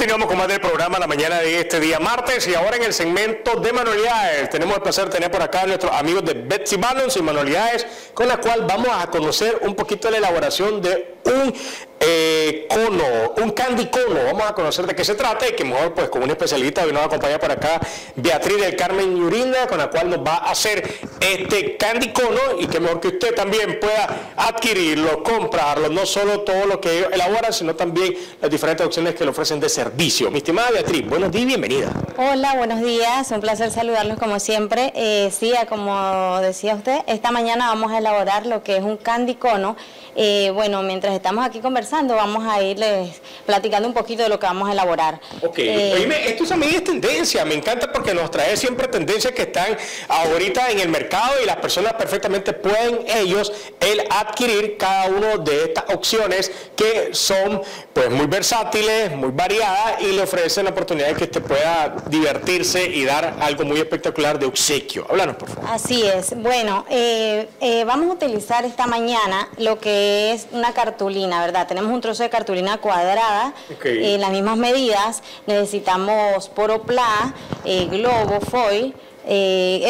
Continuamos con más del programa la mañana de este día martes y ahora en el segmento de manualidades tenemos el placer de tener por acá a nuestros amigos de Betsy Balance y Manualidades con la cual vamos a conocer un poquito la elaboración de un eh, cono, un candy cono. Vamos a conocer de qué se trata y que mejor pues con un especialista hoy nos acompaña por acá Beatriz del Carmen Yurinda con la cual nos va a hacer este candy cono y que mejor que usted también pueda adquirirlo, comprarlo, no solo todo lo que ellos elaboran, sino también las diferentes opciones que le ofrecen de servicio. Mi estimada Beatriz, buenos días y bienvenida. Hola, buenos días, un placer saludarlos como siempre. Eh, sí, como decía usted, esta mañana vamos a elaborar lo que es un candy cono. Eh, bueno, mientras estamos aquí conversando, vamos a irles platicando un poquito de lo que vamos a elaborar. Ok, eh, esto es a mí es tendencia, me encanta porque nos trae siempre tendencias que están ahorita en el mercado y las personas perfectamente pueden ellos el adquirir cada uno de estas opciones que son pues muy versátiles, muy variadas y le ofrecen la oportunidad de que usted pueda divertirse y dar algo muy espectacular de obsequio. Háblanos, por favor. Así es. Bueno, eh, eh, vamos a utilizar esta mañana lo que es una cartulina, ¿verdad? Tenemos un trozo de cartulina cuadrada en las mismas medidas. Necesitamos poroplá, eh, globo, foil.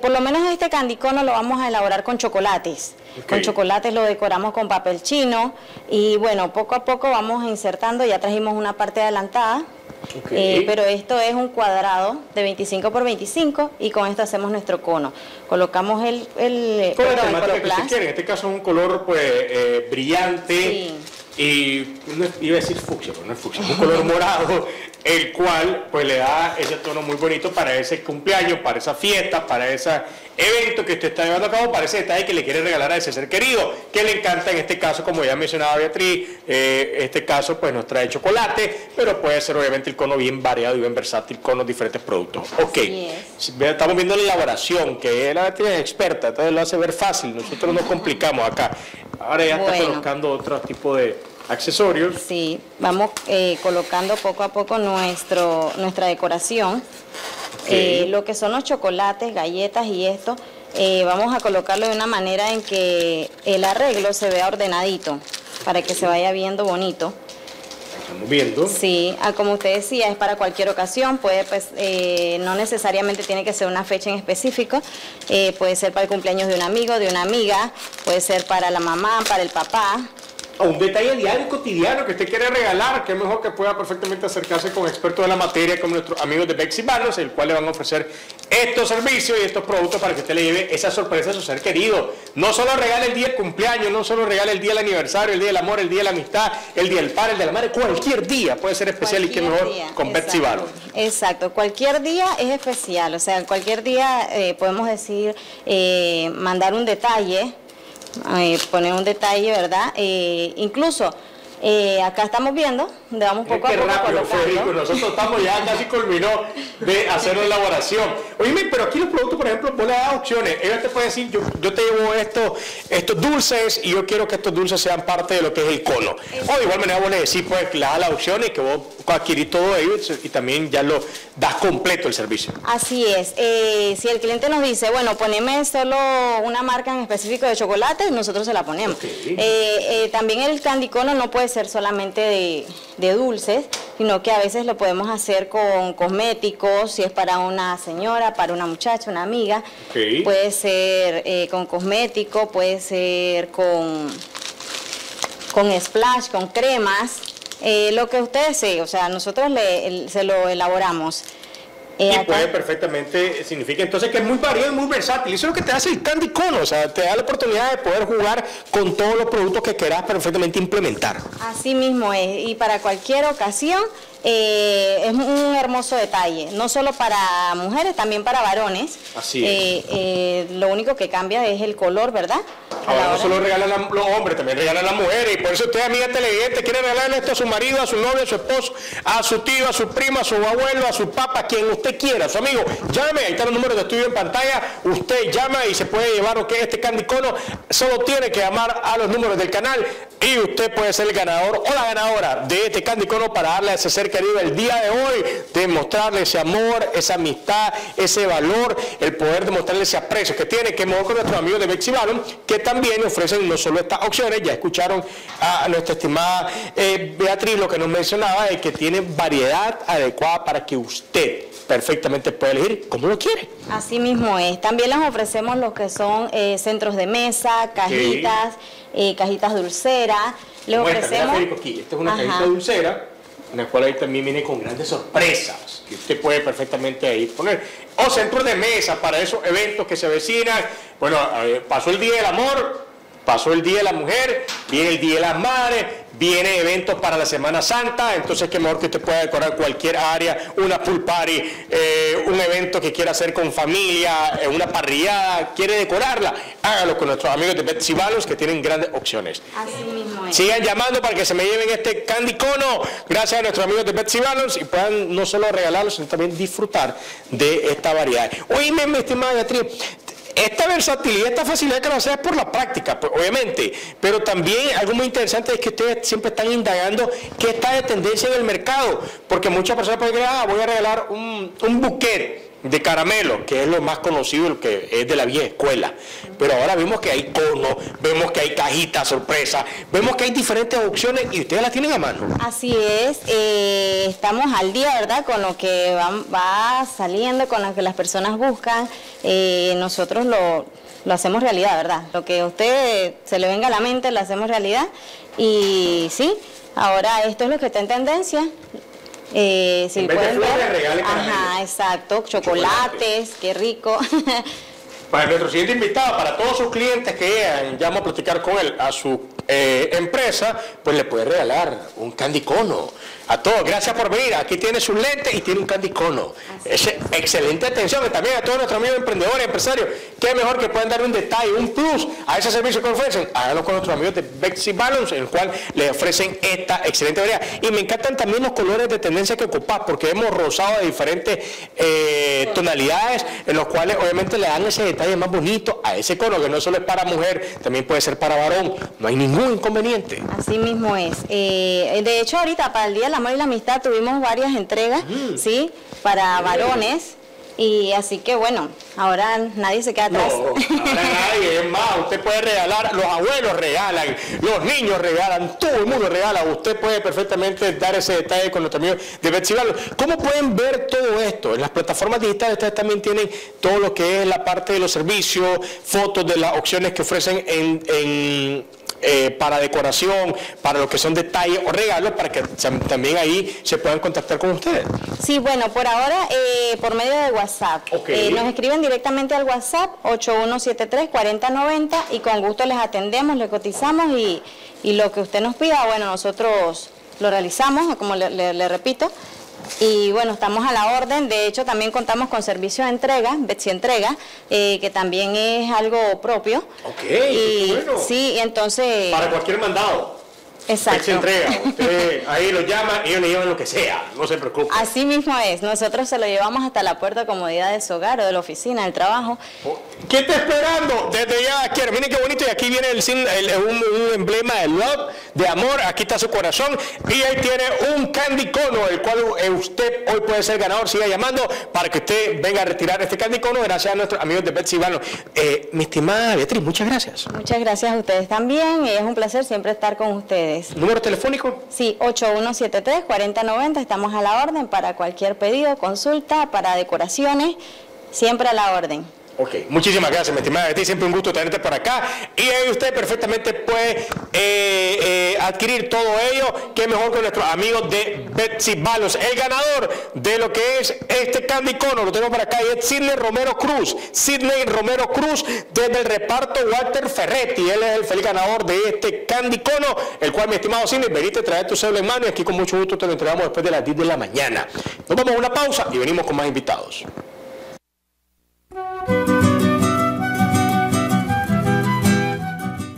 Por lo menos este candicono lo vamos a elaborar con chocolates. Con chocolates lo decoramos con papel chino y bueno, poco a poco vamos insertando, ya trajimos una parte adelantada, eh, pero esto es un cuadrado de 25 por 25 y con esto hacemos nuestro cono. Colocamos el, el, color que En este caso es un color pues eh, brillante y iba a decir fucsia, pero no es fucsia, un color morado el cual pues le da ese tono muy bonito para ese cumpleaños, para esa fiesta, para ese evento que usted está llevando a cabo, para ese detalle que le quiere regalar a ese ser querido, que le encanta en este caso, como ya mencionaba Beatriz, eh, este caso pues nos trae chocolate, pero puede ser obviamente el cono bien variado y bien versátil con los diferentes productos. Ok, estamos viendo la elaboración, que la Beatriz es experta, entonces lo hace ver fácil, nosotros nos complicamos acá. Ahora ya está colocando otro tipo de accesorios. Sí, vamos eh, colocando poco a poco nuestro, nuestra decoración. Eh, lo que son los chocolates, galletas y esto, eh, vamos a colocarlo de una manera en que el arreglo se vea ordenadito, para que se vaya viendo bonito. Estamos viendo. Sí, ah, como usted decía, es para cualquier ocasión, puede, pues, no necesariamente tiene que ser una fecha en específico, puede ser para el cumpleaños de un amigo, de una amiga, puede ser para la mamá, para el papá, un detalle diario cotidiano que usted quiere regalar, que es mejor que pueda perfectamente acercarse con expertos de la materia, como nuestros amigos de Bexy Barros, el cual le van a ofrecer estos servicios y estos productos para que usted le lleve esa sorpresa a su ser querido. No solo regale el día del cumpleaños, no solo regale el día del aniversario, el día del amor, el día de la amistad, el día del padre, el de la madre, cualquier día puede ser especial y que mejor con Betsy Barros. Exacto, cualquier día es especial, o sea, cualquier día eh, podemos decir, eh, mandar un detalle poner un detalle, ¿verdad? Eh, incluso eh, acá estamos viendo, le damos poco a poco rápido fue nosotros estamos ya casi culminó de hacer la elaboración. Oye, pero aquí los productos, por ejemplo, vos le das opciones. Ella te puede decir, yo, yo te llevo esto, estos dulces y yo quiero que estos dulces sean parte de lo que es el cono. O de igual manera vos le decís, pues, que le das la opción y que vos adquirís todo ello y también ya lo das completo el servicio. Así es. Eh, si el cliente nos dice, bueno, poneme solo una marca en específico de chocolate, nosotros se la ponemos. Eh, también el candy cono no puede ser solamente de, dulces, sino que a veces lo podemos hacer con cosméticos, si es para una señora, para una muchacha, una amiga. Puede ser eh, con cosmético, puede ser con, con splash, con cremas, eh, lo que usted desee. O sea, nosotros le, se lo elaboramos. Eh, y puede perfectamente, significa entonces que es muy variado y muy versátil. Eso es lo que te hace el Candy Cono, o sea, te da la oportunidad de poder jugar con todos los productos que quieras perfectamente implementar. Así mismo es, y para cualquier ocasión eh, es un hermoso detalle, no solo para mujeres, también para varones. Así es. Eh, eh, lo único que cambia es el color, ¿verdad? Ahora no solo regalan los hombres, también regalan las mujeres. Y por eso usted, amiga televidente, quiere regalarle esto a su marido, a su novio, a su esposo, a su tío, a su primo, a su abuelo, a su papá, quien usted quiera, a su amigo. Llame, ahí están los números de estudio en pantalla. Usted llama y se puede llevar lo que es este candy cono. Solo tiene que llamar a los números del canal y usted puede ser el ganador o la ganadora de este Candy Cono para darle a ese ser querido el día de hoy, demostrarle ese amor, esa amistad, ese valor, el poder demostrarle ese aprecio que tiene, que mejor con nuestros amigos de Balon, que también ofrecen no solo estas opciones, ya escucharon a nuestra estimada eh, Beatriz lo que nos mencionaba, de que tiene variedad adecuada para que usted perfectamente pueda elegir como lo quiere. Así mismo es. También les ofrecemos lo que son eh, centros de mesa, cajitas, eh, cajitas dulceras. Les ofrecemos... Esta, esta es una cajita dulcera, en cual ahí también viene con grandes sorpresas, que usted puede perfectamente ahí poner. O centros de mesa para esos eventos que se avecinan. Bueno, pasó el Día del Amor, pasó el Día de la Mujer, viene el Día de las Madres, viene eventos para la Semana Santa, entonces qué mejor que usted pueda decorar cualquier área, una pool party, eh, un evento que quiera hacer con familia, eh, una parrillada, quiere decorarla, hágalo con nuestros amigos de Betsy Balos que tienen grandes opciones. Así mismo es. Sigan llamando para que se me lleven este candy cono, gracias a nuestros amigos de Betsy Balos y puedan no solo regalarlo, sino también disfrutar de esta variedad. Oíme, mi estimada Beatriz, esta versatilidad, esta facilidad que lo hace es por la práctica, pues, obviamente, pero también algo muy interesante es que ustedes siempre están indagando qué está de tendencia en el mercado, porque muchas personas pueden decir, ah, voy a regalar un, un de caramelo, que es lo más conocido, lo que es de la vieja escuela. Pero ahora vemos que hay conos, vemos que hay cajitas sorpresa, vemos que hay diferentes opciones y ustedes las tienen a mano. Así es, eh, estamos al día, ¿verdad? Con lo que va, saliendo, con lo que las personas buscan, eh, nosotros lo, lo hacemos realidad, ¿verdad? Lo que a usted se le venga a la mente, lo hacemos realidad. Y sí, ahora esto es lo que está en tendencia. Eh, si pueden ver. Ajá, exacto. Chocolates, qué rico. Para nuestro siguiente invitado, para todos sus clientes que llegan, ya vamos a platicar con él, a su eh, empresa, pues le puede regalar un candy cono a todos, gracias por venir. Aquí tiene su lente y tiene un candy cono. Es excelente atención. Y también a todos nuestros amigos emprendedores, empresarios. Qué mejor que puedan dar un detalle, un plus a ese servicio que ofrecen. Háganlo con nuestros amigos de Bexy Balance, en el cual le ofrecen esta excelente variedad. Y me encantan también los colores de tendencia que ocupas, porque hemos rosado de diferentes eh, tonalidades, en los cuales obviamente le dan ese detalle más bonito a ese cono, que no solo es para mujer, también puede ser para varón. No hay ningún inconveniente. Así mismo es. Eh, de hecho, ahorita para el Día de la y la Amistad tuvimos varias entregas, mm. ¿sí? Para varones. Y así que bueno, ahora nadie se queda atrás. No, ahora nadie, es más, usted puede regalar, los abuelos regalan, los niños regalan, todo el mundo regala, usted puede perfectamente dar ese detalle con los amigos de Betsy ¿Cómo pueden ver todo esto? En las plataformas digitales ustedes también tienen todo lo que es la parte de los servicios, fotos de las opciones que ofrecen en eh, para decoración, para lo que son detalles o regalos, para que también ahí se puedan contactar con ustedes. Sí, bueno, por ahora eh, por medio de WhatsApp. Eh, nos escriben directamente al WhatsApp 8173-4090 y con gusto les atendemos, les cotizamos y, lo que usted nos pida, bueno, nosotros lo realizamos, como le repito. Y bueno, estamos a la orden. De hecho, también contamos con servicio de entrega, Betsy Entrega, eh, que también es algo propio. Ok, y, bueno. Sí, entonces... Para cualquier mandado. Exacto. Se entrega. Usted ahí lo llama y ellos le llevan lo que sea, no se preocupe. Así mismo es. Nosotros se lo llevamos hasta la puerta de comodidad de su hogar o de la oficina, del trabajo. Oh, ¿Qué está esperando? Desde ya quiero. Miren qué bonito. Y aquí viene el, un, emblema de love, de amor. Aquí está su corazón. Y ahí tiene un candy cono, el cual eh, usted hoy puede ser ganador. Siga llamando para que usted venga a retirar este candy cono. Gracias a nuestros amigos de Betsy Vano. Eh, mi estimada Beatriz, muchas gracias. Muchas gracias a ustedes también. Es un placer siempre estar con ustedes. ¿Número telefónico? Sí, 8173-4090. Estamos a la orden para cualquier pedido, consulta, para decoraciones, siempre a la orden. Ok, muchísimas gracias, mi estimada ti siempre un gusto tenerte por acá. Y ahí usted perfectamente puede eh, eh, adquirir todo ello, que mejor que nuestros amigos de Betsy Balos. El ganador de lo que es este Candy Cono, lo tengo por acá, y es Sidney Romero Cruz. Sidney Romero Cruz, desde el reparto Walter Ferretti. Él es el feliz ganador de este Candy Cono, el cual, mi estimado Sidney, venite a traer tu cédula en mano y aquí con mucho gusto te lo entregamos después de las 10 de la mañana. Nos vamos a una pausa y venimos con más invitados.